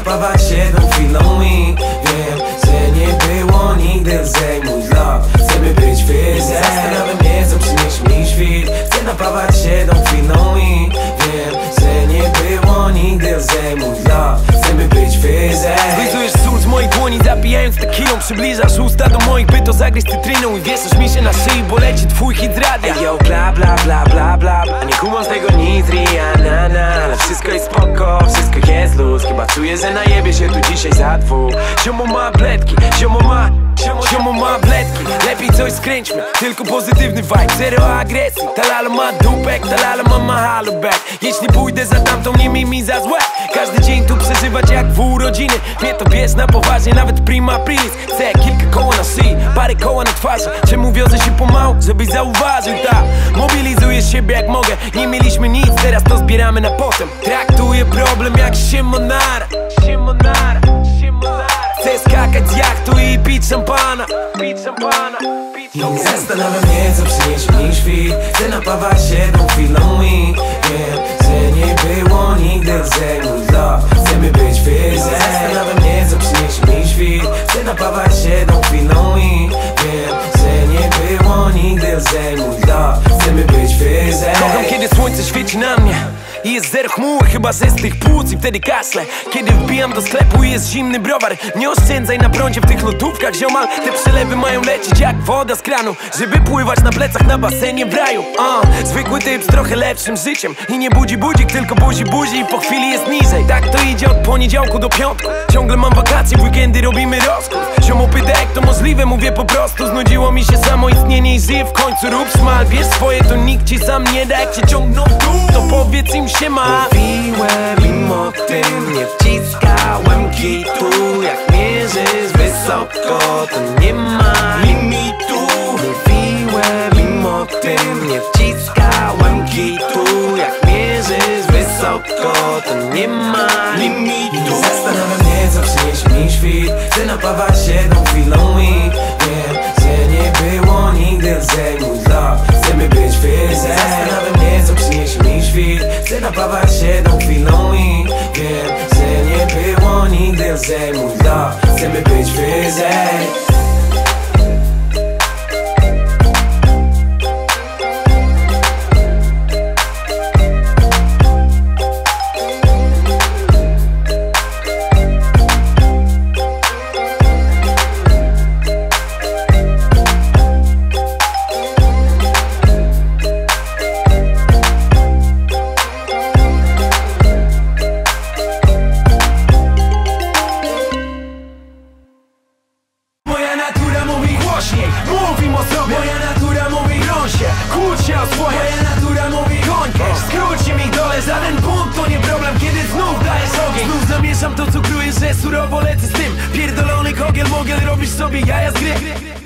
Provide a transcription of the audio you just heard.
zaprawa siedem chwilą i wiem, że nie było nigdy zajmuj love Chcemy być wyzem Zastanawiam się, co przynieś mi świt. Chcę naprawać siedem chwilą i wiem, że nie było nigdy zajmuj love Chcemy być wyzem Zlizujesz sól z mojej dłoni, zapijając tequilą Przybliżasz usta do moich, by to zagryźć cytryną. I wieszasz mi się na szyi, bo leci twój hit radia. Yo, bla bla bla bla bla Nie kumam z tego nic, Rihanna, ale wszystko jest spoko jest luz. Chyba czuję, że najebie się tu dzisiaj za dwóch. Ziomo ma bledki, ziomo ma Ziomo, ma lepiej coś skręćmy Tylko pozytywny vibe, zero agresji Ta lala ma dupek, ta lala ma mahalo back. Jeśli pójdę za tamtą, nie miej mi za złe. Każdy dzień tu przeżywać jak w urodziny. Mnie to bierz na poważnie, nawet prima aprilis Chcę kilka koła na szyi, parę koła na twarzy. Czemu wiozę się pomału, żebyś zauważył, ta Mobilizuję siebie jak mogę, nie mieliśmy nic Teraz to zbieramy na potem. Traktuję problem jak Szymonara Szymonara, Pić szampana, pić Nie zastanawiam się, co przyniesie mi świt. Chcę napawać się tą chwilą i wiem, że nie było nigdy lżej mój love Chcemy być wyżej. Zastanawiam się, co przyniesie mi świt. Chcę napawać się tą chwilą i wiem, że nie było nigdy lżej mój love Chcemy być wyżej. Kocham kiedy słońce świeci na mnie i jest zero chmur, chyba że z tych płuc i wtedy kaszle Kiedy wbijam do sklepu i jest zimny browar Nie oszczędzaj na prądzie w tych lotówkach, ziomal. Te przelewy mają lecieć jak woda z kranu. Żeby pływać na plecach na basenie w raju. Uh, Zwykły typ z trochę lepszym życiem. I nie budzi budzik, tylko buzi buzi. I po chwili jest niżej. Tak to idzie od poniedziałku do piątku. Ciągle mam wakacje, w weekendy robimy rozkład. Ziomu pyta jak to możliwe, mówię po prostu. Znudziło mi się samo istnienie i żyję w końcu Rób smal, wiesz swoje, to nikt ci sam nie da Jak cię ciągną dół, to powiedz im się ma. Mówiłem im o tym, nie wciskałem kitu Jak mierzysz wysoko, to nie ma limitu. Mówiłem im o tym, nie wciskałem kitu Jak mierzysz wysoko, to nie ma limitu. Zastanawiam się, co przyniesie mi świt Chcę napawać się tą chwilą napawać się tą chwilą i wiem, że nie było nigdy lżej mój love Chcemy być wyżej Zamieszam to, co że surowo lecę z tym. Pierdolony kogiel, mogiel, robisz sobie jaja z gry